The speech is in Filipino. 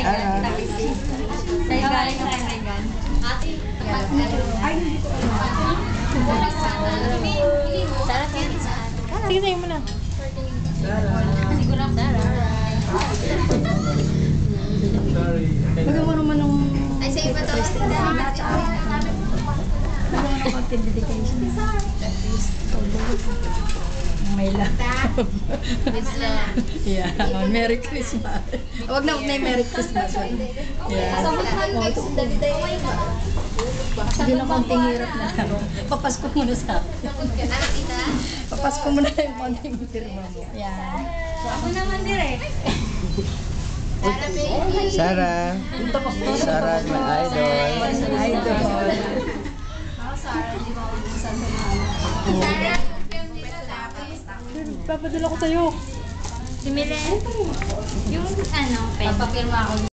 Ah. Regan. Regan. Regan. Sarah, Sige, sa'yo mo na. Siguro Lagyan mo naman ng... Ay, sa iba to. Lagyan mo ng dedication. May love. yeah, oh, Merry Christmas. Huwag na, yung Merry Christmas. Yeah. Hindi na konting hirap na lang. Papasko muna sa akin. Papasko muna yung konting firma mo. Yan. Ako naman dire. Sarah. Sarah, my idol. Idol. Papadala ko sa'yo. Si Milen. Yung ano, pen. Papirma ako